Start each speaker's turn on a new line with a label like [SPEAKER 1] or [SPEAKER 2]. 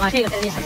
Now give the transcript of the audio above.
[SPEAKER 1] 哇这个真厉害